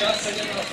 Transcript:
Gracias.